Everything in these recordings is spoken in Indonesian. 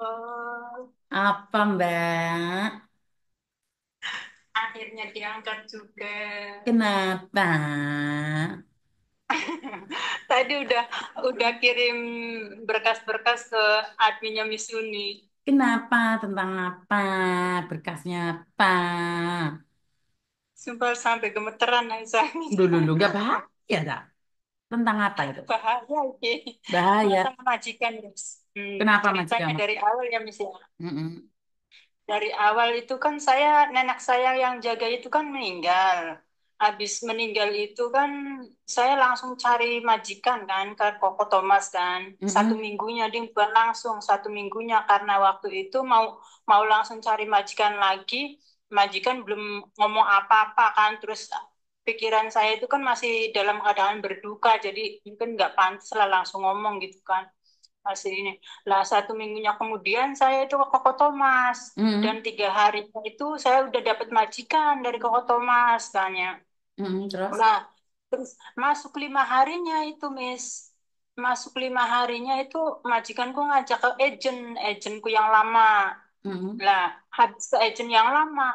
Oh, Apa, Mbak? akhirnya diangkat juga. Kenapa? Tadi udah udah kirim berkas-berkas ke adminnya Miss Uni. Kenapa? Tentang apa? Berkasnya apa? Sumpah sampai gemeteran saya. Dulu, dulu, gak bahaya, tak? Tentang apa itu? Bahaya ini. Bahaya. Masa majikan, Miss. Hmm, Kenapa ceritanya majikanmu? dari awal ya, Miss ya. Mm-mm. Dari awal itu kan saya, nenek saya yang jaga itu kan meninggal. Habis meninggal itu kan saya langsung cari majikan kan ke Koko Thomas kan. Satu Mm-mm. minggunya dia bukan langsung satu minggunya karena waktu itu mau mau langsung cari majikan lagi. Majikan belum ngomong apa-apa kan. Terus pikiran saya itu kan masih dalam keadaan berduka. Jadi mungkin nggak pantas lah langsung ngomong gitu kan masih ini. Lah satu minggunya kemudian saya itu ke Koko Thomas dan Mm-mm. tiga hari itu saya udah dapat majikan dari Koko Thomas tanya. Mm-mm. Terus? Lah terus masuk lima harinya itu Miss masuk lima harinya itu majikanku ngajak ke agent agentku yang lama Mm-mm. lah habis ke agent yang lama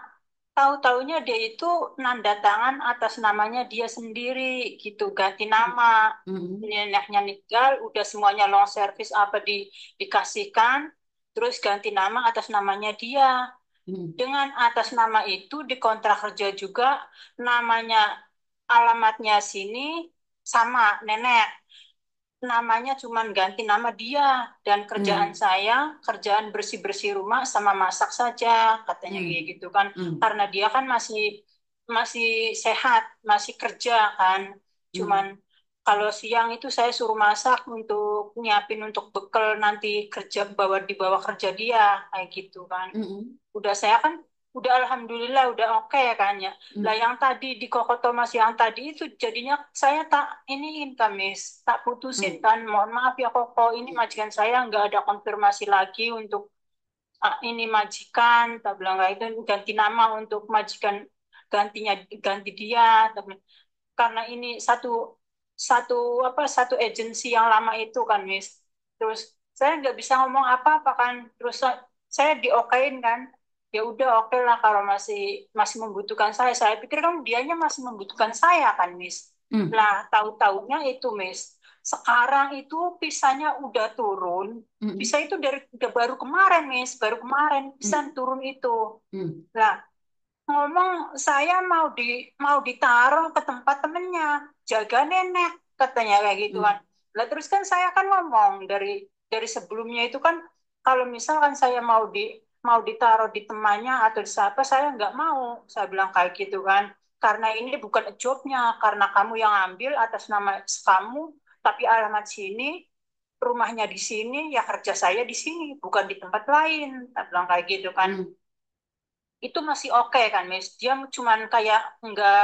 tahu-taunya dia itu nanda tangan atas namanya dia sendiri gitu ganti nama Mm-mm. neneknya meninggal udah semuanya long service apa di dikasihkan terus ganti nama atas namanya dia Mm-mm. dengan atas nama itu di kontrak kerja juga namanya alamatnya sini sama nenek namanya cuman ganti nama dia dan kerjaan Mm-mm. saya kerjaan bersih-bersih rumah sama masak saja katanya kayak Mm-mm. gitu kan Mm-mm. karena dia kan masih masih sehat masih kerja kan cuman Mm-mm. kalau siang itu saya suruh masak untuk nyiapin untuk bekal nanti kerja bawa dibawa kerja dia kayak gitu kan Mm-mm. udah saya kan udah alhamdulillah udah oke ya kan ya. Lah Mm-mm. yang tadi di Koko Thomas yang tadi itu jadinya saya tak iniin Kamis tak putusin Mm-mm. kan mohon maaf ya Koko. Ini majikan saya nggak ada konfirmasi lagi untuk ah, ini majikan tak bilang kayak itu ganti nama untuk majikan gantinya ganti dia bilang. karena ini satu satu apa satu agensi yang lama itu kan Miss. Terus saya nggak bisa ngomong apa-apa kan. Terus sa- saya diokein kan ya udah oke lah kalau masih masih membutuhkan saya saya pikir kan dianya masih membutuhkan saya kan Miss Mm-mm. lah tahu-taunya itu Miss sekarang itu pisahnya udah turun Mm-mm. pisah itu dari udah baru kemarin Miss baru kemarin pisah Mm-mm. turun itu Mm-mm. lah ngomong saya mau di mau ditaruh ke tempat temennya jaga nenek katanya kayak gitu kan lah terus kan saya kan ngomong dari dari sebelumnya itu kan kalau misalkan saya mau di mau ditaruh di temannya atau di siapa saya nggak mau saya bilang kayak gitu kan karena ini bukan jobnya karena kamu yang ambil atas nama kamu tapi alamat sini rumahnya di sini ya kerja saya di sini bukan di tempat lain saya bilang kayak gitu kan Mm-mm. itu masih oke kan, Miss. Dia cuman kayak nggak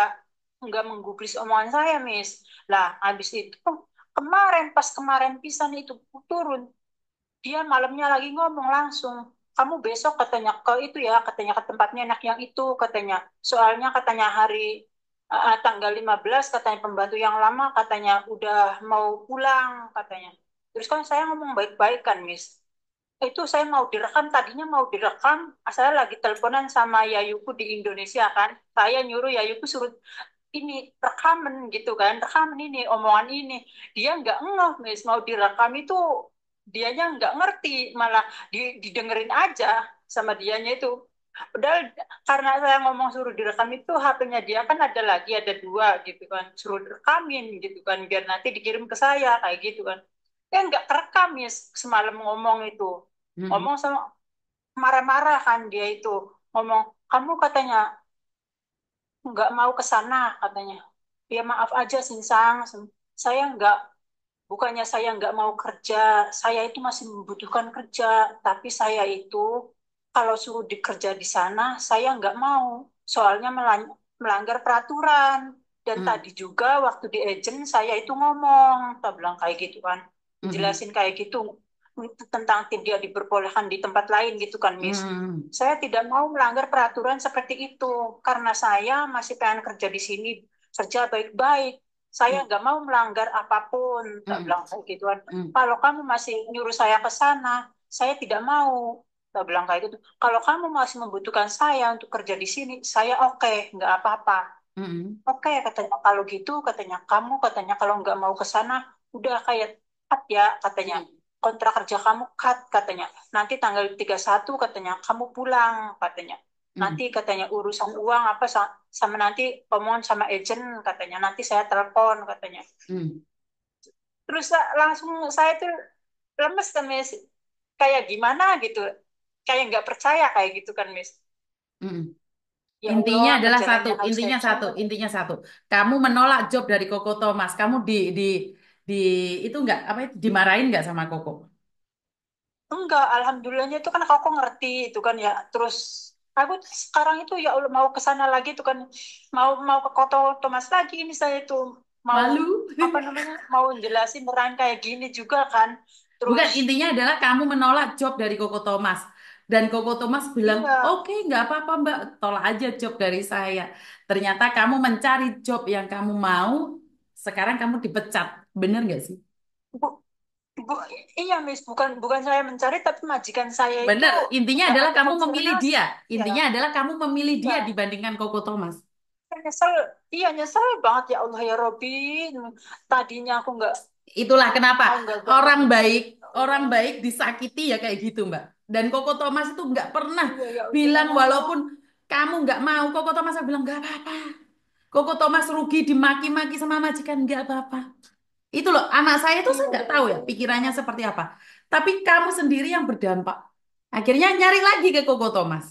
nggak menggubris omongan saya, Miss. Lah, habis itu kemarin pas kemarin pisan itu turun, dia malamnya lagi ngomong langsung. Kamu besok katanya ke itu ya, katanya ke tempatnya enak yang itu katanya. Soalnya katanya hari uh, tanggal 15 katanya pembantu yang lama katanya udah mau pulang katanya. Terus kan saya ngomong baik-baik kan, Miss. Itu saya mau direkam tadinya mau direkam saya lagi teleponan sama Yayuku di Indonesia kan. Saya nyuruh Yayuku suruh ini rekaman gitu kan. Rekaman ini omongan ini. Dia nggak ngeh mis mau direkam itu dianya nggak ngerti malah di, didengerin aja sama dianya itu. Padahal karena saya ngomong suruh direkam itu HP-nya dia kan ada lagi ada dua gitu kan. Suruh rekamin gitu kan biar nanti dikirim ke saya kayak gitu kan. Ya nggak kerekam ya semalam ngomong itu. Mm-mm. ngomong sama marah-marah kan dia itu. Ngomong kamu katanya nggak mau ke sana katanya. Ya maaf aja Sinsang saya nggak bukannya saya nggak mau kerja saya itu masih membutuhkan kerja tapi saya itu kalau suruh dikerja di sana saya nggak mau soalnya melan- melanggar peraturan dan Mm-mm. tadi juga waktu di agent saya itu ngomong tak bilang kayak gitu kan Mm-mm. jelasin kayak gitu tentang tidak diperbolehkan di tempat lain gitu kan Miss Mm-mm. saya tidak mau melanggar peraturan seperti itu karena saya masih pengen kerja di sini kerja baik-baik saya nggak mau melanggar apa pun tak Hmm. bilang kayak gituan Hmm. kalau kamu masih nyuruh saya ke sana saya tidak mau tak bilang kayak gitu kalau kamu masih membutuhkan saya untuk kerja di sini saya oke nggak apa-apa Hmm. oke katanya kalau gitu katanya kamu katanya kalau nggak mau ke sana udah kayak cut ya katanya Hmm. kontrak kerja kamu cut katanya nanti tanggal 31 katanya kamu pulang katanya. Nanti katanya urusan uang apa sa- sama nanti omongan sama agent katanya nanti saya telepon katanya Hmm. terus langsung saya tuh lemes kan Miss kayak gimana gitu kayak nggak percaya kayak gitu kan Miss Hmm. ya Intinya Allah adalah satu, intinya satu, jalan. intinya satu. Kamu menolak job dari Koko Thomas. Kamu di di di itu enggak apa itu dimarahin enggak sama Koko? Enggak, alhamdulillahnya itu kan aku ngerti itu kan ya. Terus aku sekarang itu ya Allah mau ke sana lagi itu kan mau mau ke Kota Thomas lagi ini saya itu mau Malu? apa namanya mau jelasin peran kayak gini juga kan. Bukan, Terus intinya adalah kamu menolak job dari Koko Thomas. Dan Koko Thomas bilang, iya, oke, nggak apa-apa Mbak, tolak aja job dari saya. Ternyata kamu mencari job yang kamu mau, sekarang kamu dipecat. Bener nggak sih? bu, bu, iya Miss, bukan bukan saya mencari tapi majikan saya itu Bener, intinya nggak adalah ada kamu memilih dia. Ya, Intinya adalah kamu memilih dia ya. dibandingkan Koko Thomas. Nyesel, iya nyesel banget ya Allah ya Robbi. Tadinya aku nggak Itulah kenapa gagal. orang baik, Ya orang baik disakiti ya kayak gitu, Mbak. Dan Koko Thomas itu nggak pernah Iya ya bilang Allah. walaupun kamu nggak mau, Koko Thomas bilang nggak apa-apa. Koko Thomas rugi dimaki-maki sama majikan nggak apa-apa. Itu loh, anak saya itu Iya saya nggak ya tahu ya pikirannya seperti apa. Tapi kamu sendiri yang berdampak. Akhirnya nyari lagi ke Koko Thomas.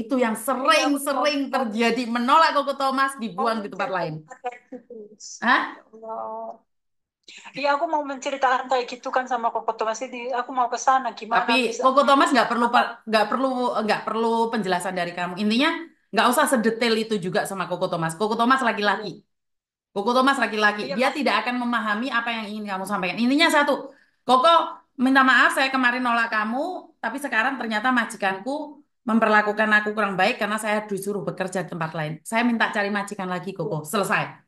Itu yang Iya, sering-sering mau, terjadi menolak Koko Thomas dibuang di tempat lain. gitu. Hah? Ya. Iya, aku mau menceritakan kayak gitu kan sama Koko Thomas ini. Aku mau ke sana. Gimana Tapi bisa Koko Thomas nggak perlu nggak perlu nggak perlu penjelasan dari kamu. Intinya nggak usah sedetail itu juga sama Koko Thomas. Koko Thomas laki-laki. Koko Thomas laki-laki. Iya, Dia Mas. tidak akan memahami apa yang ingin kamu sampaikan. Intinya satu, Koko minta maaf saya kemarin nolak kamu, tapi sekarang ternyata majikanku memperlakukan aku kurang baik karena saya disuruh bekerja di tempat lain. Saya minta cari majikan lagi, Koko. Selesai.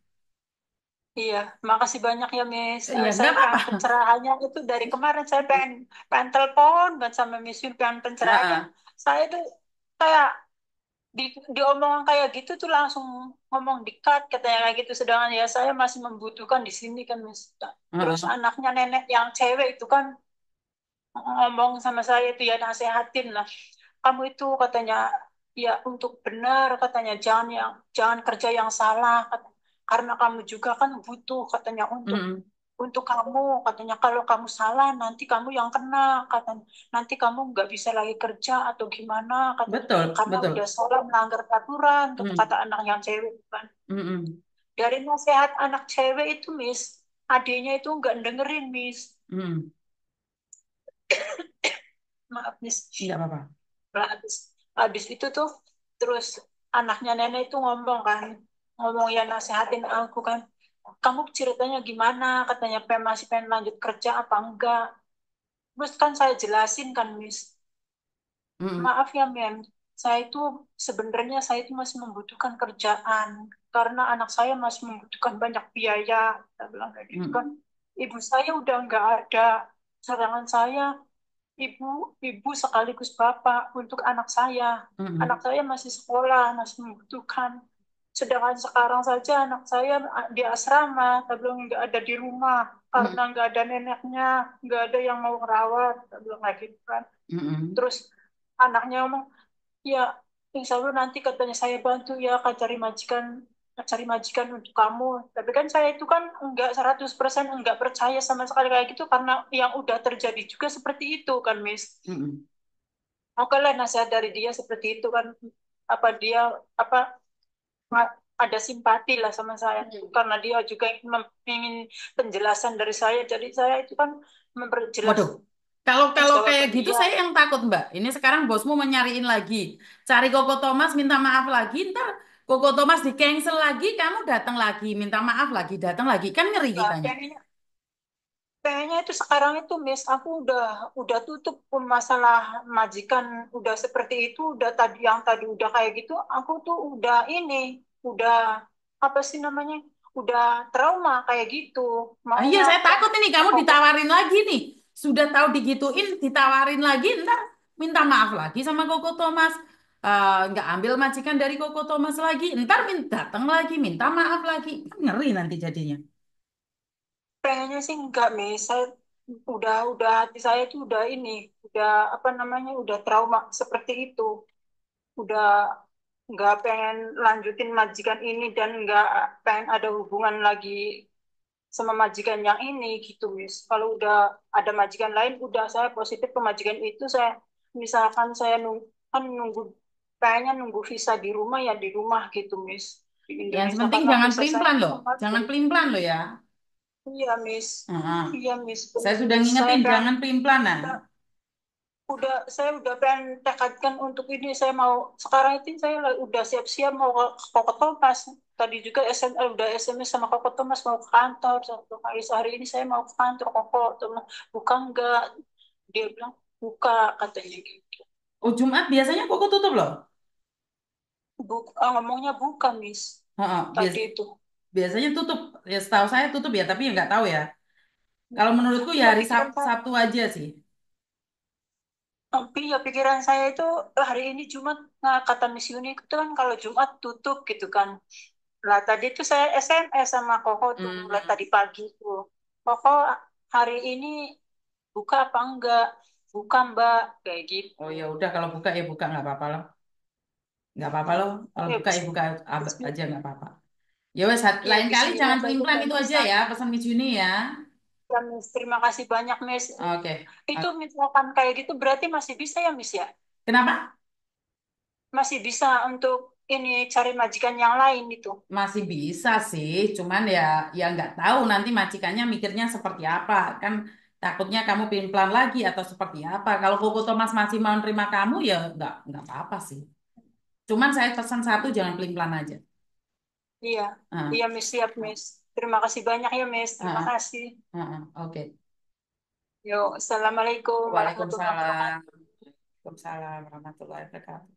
Iya, makasih banyak ya, Miss. Iya, saya pengen apa-apa. pencerahannya itu dari kemarin saya pengen pengen telepon banget sama Miss Yun pengen pencerahannya. Saya tuh kayak di diomongan kayak gitu tuh langsung ngomong di-cut katanya kayak gitu sedangkan ya saya masih membutuhkan di sini kan Miss. Terus Heeh. anaknya nenek yang cewek itu kan ngomong sama saya itu ya nasehatin lah. Kamu itu katanya ya untuk benar katanya jangan yang jangan kerja yang salah katanya. karena kamu juga kan butuh katanya untuk Mm-mm. Untuk kamu katanya kalau kamu salah nanti kamu yang kena katanya nanti kamu nggak bisa lagi kerja atau gimana katanya Betul, karena betul. udah salah melanggar peraturan kata Mm. kata anak yang cewek kan Mm-mm. dari nasihat anak cewek itu Miss adiknya itu nggak dengerin Miss Mm. maaf Miss Nggak apa-apa. Lah, habis habis itu tuh terus anaknya nenek itu ngomong kan ngomong ya nasehatin aku kan kamu ceritanya gimana? Katanya pengen masih pengen lanjut kerja apa enggak? Terus kan saya jelasin kan Miss. Mm-mm. maaf ya Mem. Saya itu sebenarnya saya itu masih membutuhkan kerjaan. Karena anak saya masih membutuhkan banyak biaya saya bilang kayak gitu Mm. kan. Ibu saya udah nggak ada. Sedangkan saya ibu ibu sekaligus bapak untuk anak saya. Mm-mm. anak saya masih sekolah masih membutuhkan sedangkan sekarang saja anak saya di asrama tapi belum nggak ada di rumah karena Mm. nggak ada neneknya nggak ada yang mau merawat saya bilang gitu kan Mm-mm. terus anaknya ngomong ya insya Allah nanti katanya saya bantu ya kak cari majikan cari majikan untuk kamu tapi kan saya itu kan enggak 100% enggak percaya sama sekali kayak gitu karena yang udah terjadi juga seperti itu kan Miss Mm-mm. oke lah nasihat dari dia seperti itu kan apa dia apa ada simpati lah sama saya. Mm. karena dia juga ingin, ingin penjelasan dari saya. Jadi saya itu kan memperjelas Waduh, kalau kalau kayak gitu dia saya yang takut Mbak. Ini sekarang bosmu menyariin lagi, cari Koko Thomas minta maaf lagi, ntar Koko Thomas di cancel lagi, kamu datang lagi. Minta maaf lagi, datang lagi, kan ngeri ya kitanya. kayaknya Kayaknya itu sekarang itu Miss aku udah udah tutup pun masalah majikan udah seperti itu udah tadi yang tadi udah kayak gitu aku tuh udah ini udah apa sih namanya udah trauma kayak gitu. Ah, iya, Maunya saya yang takut ini kamu ditawarin lagi nih. Sudah tahu digituin, ditawarin lagi, ntar minta maaf lagi sama Koko Thomas. Eh, nggak ambil majikan dari Koko Thomas lagi, ntar minta datang lagi, minta maaf lagi. Kan ngeri nanti jadinya. pengennya sih enggak, Miss. Saya udah udah hati saya tuh udah ini, udah apa namanya, udah trauma seperti itu. Udah nggak pengen lanjutin majikan ini dan nggak pengen ada hubungan lagi sama majikan yang ini gitu, Miss. Kalau udah ada majikan lain, udah saya positif ke majikan itu, saya misalkan saya nunggu, kan nunggu, pengennya nunggu visa di rumah ya di rumah gitu, Miss. Di Yang Indonesia penting jangan pelin-pelan loh. Jangan pelin-pelan loh ya. Iya, Miss. Heeh. Iya, Miss. Saya sudah. Saya ngingetin, pengen, jangan pelin-pelan. Udah, saya udah pengen tekadkan untuk ini. Saya mau, sekarang itu saya udah siap-siap mau ke Koko Thomas. Tadi juga SM, eh, udah SMS sama Koko Thomas mau ke kantor. Satu hari sehari ini saya mau ke kantor Koko Thomas. Buka enggak? Dia bilang, buka katanya gitu. Oh, Jumat biasanya Koko tutup loh. Buk, ah, ngomongnya buka, Miss. Heeh, Tadi bias- itu. biasanya tutup. Ya setahu saya tutup ya, tapi ya nggak tahu ya. Kalau menurutku ya hari Sab- Sabtu aja sih. Tapi ya pikiran saya itu hari ini Jumat, nah kata Miss Yuni itu kan kalau Jumat tutup gitu kan. Lah tadi tuh saya SMS sama Koko tuh, lah Hmm. tadi pagi tuh. Koko hari ini buka apa enggak? Buka Mbak, kayak gitu. Oh ya udah kalau buka ya buka nggak apa-apa loh. Nggak apa-apa loh. Kalau Ya, buka ya buka aja nggak apa-apa. Ya wes, ya lain kali jangan dan itu aja ya pesan Miss Juni ya. Ya, Miss, terima kasih banyak, Miss. Oke. Itu Oke. misalkan kayak gitu berarti masih bisa ya, Miss ya? Kenapa? Masih bisa untuk ini cari majikan yang lain itu. Masih bisa sih, cuman ya ya nggak tahu nanti majikannya mikirnya seperti apa. Kan takutnya kamu pelin-pelan lagi atau seperti apa. Kalau Koko Thomas masih mau nerima kamu ya nggak nggak apa-apa sih. Cuman saya pesan satu jangan pelin-pelan aja. Iya, Ah, iya, Miss, siap, Miss. Terima kasih banyak ya, Miss. Terima ah, kasih. ah, ah, Oke. Yuk, Assalamualaikum warahmatullahi Waalaikumsalam. wabarakatuh. Waalaikumsalam warahmatullahi wabarakatuh.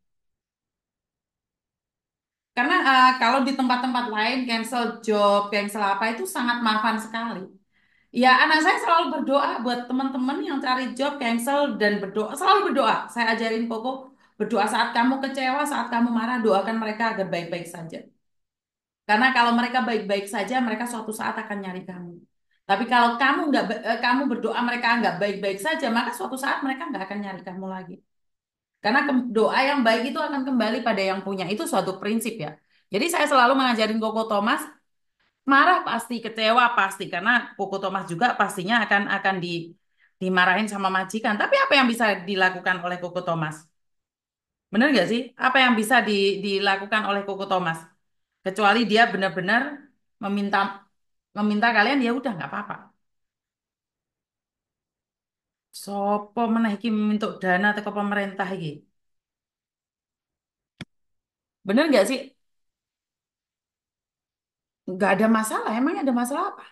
Karena eh, kalau di tempat-tempat lain cancel job, cancel apa itu sangat maafan sekali. Ya, anak saya selalu berdoa buat teman-teman yang cari job, cancel dan berdoa, selalu berdoa. Saya ajarin Koko berdoa saat kamu kecewa, saat kamu marah, doakan mereka agar baik-baik saja. Karena kalau mereka baik-baik saja, mereka suatu saat akan nyari kamu. Tapi kalau kamu nggak, eh, kamu berdoa mereka nggak baik-baik saja, maka suatu saat mereka nggak akan nyari kamu lagi. Karena doa yang baik itu akan kembali pada yang punya. Itu suatu prinsip ya. Jadi saya selalu mengajarin Koko Thomas, marah pasti, kecewa pasti. Karena Koko Thomas juga pastinya akan akan di, dimarahin sama majikan. Tapi apa yang bisa dilakukan oleh Koko Thomas? Bener nggak sih? Apa yang bisa di- dilakukan oleh Koko Thomas? Kecuali dia benar-benar meminta meminta kalian ya udah nggak apa-apa. Sopo meneh iki mintuk dana teko pemerintah iki? Bener nggak sih? Nggak ada masalah. Emang ada masalah apa?